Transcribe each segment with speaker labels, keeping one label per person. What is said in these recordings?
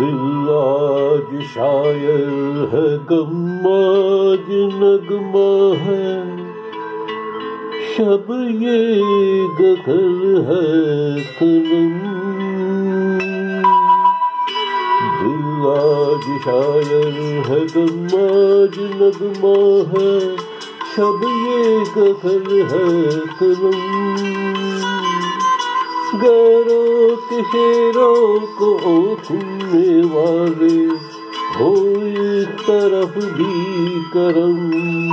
Speaker 1: دل آج شاعر ہے غم آج نغمہ ہے۔ شب یہ گھر ہے تنم دل آج شاعر ہے غم آج نغمہ ہے۔ شب یہ گھر ہے تنم گرو کے شیروں کو سننے والے ہو اس طرف بھی کرم۔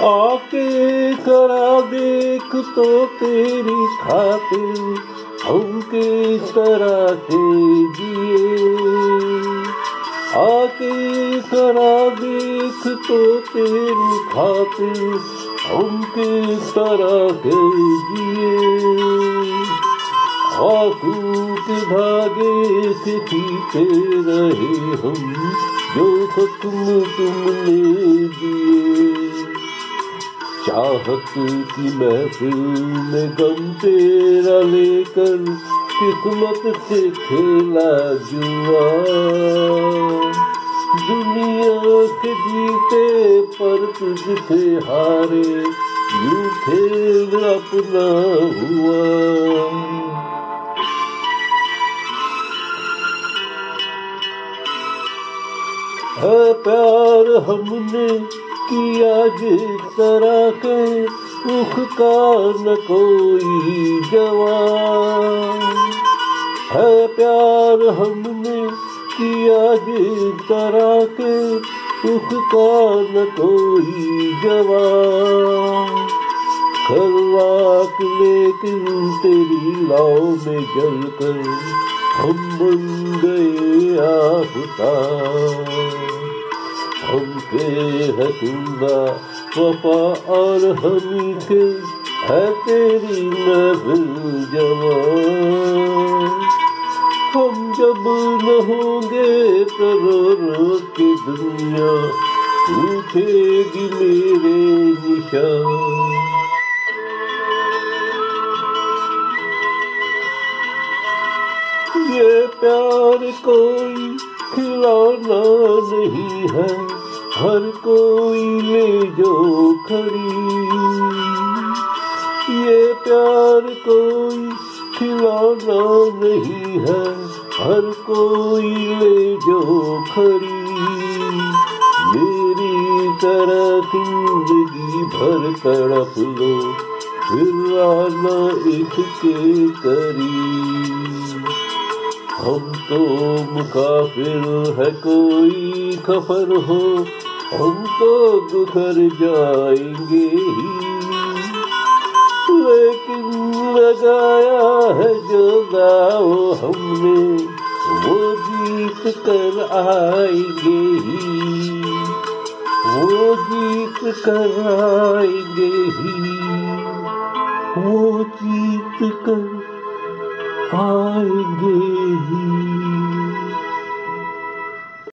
Speaker 1: آ کے کرا دیکھ تو تیری خاطر ہم کس طرح سے جیے۔ آ کے کرا دیکھ تو تیری خاطر ہم کس طرح سے جیے آنسو کے دھاگے سے کھینچے رہے ہم جو حکم تم نے دیے چاہت کی محفل میں غم تیرا لے کر قسمت سے کھیلا جوا دنیا کے جیتے پر تجھ سے ہارے، یوں کھیل اپنا ہوا۔ ہے پیار، ہم نے کیا جس طرح کے رخ کا نہ کوئی جوان۔ ہے پیار ہم نے کیا جس طرح کے رخ کا نہ کوئی جوان۔ خلواک لیکن تیری لاؤ میں جل کر ہم بن گئے آفتا ہم کے ہے زندہ وفا اور ہم کے ہے تیری محفل جوان۔ ہم جب نہ ہوں گے کرو کی دنیا پوچھے گی میرے نشان۔ یہ پیار کوئی کھلانا نہیں ہے۔ ہر کوئی لے جو کھڑی، یہ پیار کوئی کھلانا نہیں ہے۔ ہر کوئی لے جو کھڑی، میری طرح زندگی بھر تڑپ لو، پھر آنا ایک کے قریب۔ ہم تو مکافر ہے، کوئی خفر ہو ہم تو گھر جائیں گے ہی۔ لیکن لگایا ہے جو داؤ ہم نے، وہ جیت کر آئیں گے ہی۔ وہ جیت کر آئیں گے ہی۔ وہ جیت کر آئیں گے ہی